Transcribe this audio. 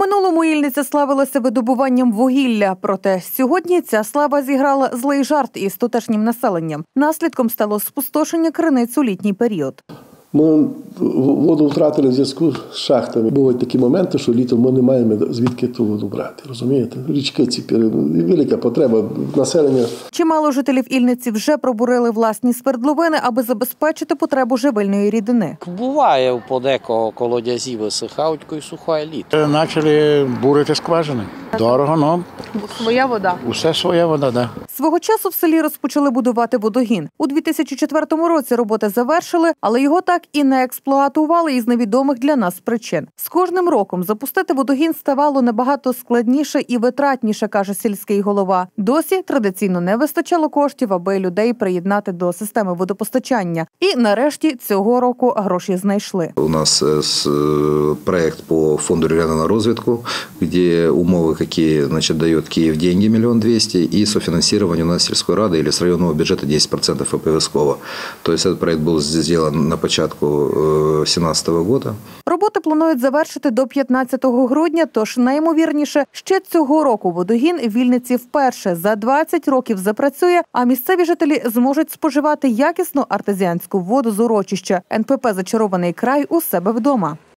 минулому Ільниця славилася видобуванням вугілля. Проте сьогодні ця слава зіграла злий жарт із тутешнім населенням. Наслідком стало спустошення криниць у літній період. Ми воду втратили в зв'язку з шахтами. Бувають такі моменти, що літом ми не маємо звідки ту воду брати. Розумієте? Річки ці велика потреба населення. Чимало жителів Ільниці вже пробурили власні свердловини, аби забезпечити потребу живильної рідини. Буває подекого колодязі висихають, й сухає літ. Почали бурити скважини. Дорого, ну Своя вода. усе своя вода, да. Свого часу в селі розпочали будувати водогін. У 2004 році роботи завершили, але його так і не експлуатували із невідомих для нас причин. З кожним роком запустити водогін ставало набагато складніше і витратніше, каже сільський голова. Досі традиційно не вистачало коштів, аби людей приєднати до системи водопостачання. І нарешті цього року гроші знайшли. У нас э, с- э, проект по фонду регионального развитку, где умовы какие значит, дает Киев деньги миллион двести и софинансирование у нас сельской рады или с районного бюджета 10% обовязково. То есть этот проект был сделан на початку 2017 года. Роботи планують завершити до 15 грудня. Тож найімовірніше, ще цього року водогін в Вільниці вперше за 20 років запрацює, а місцеві жителі зможуть споживати якісну артезіанську воду з урочища НПП Зачарований край у себе вдома.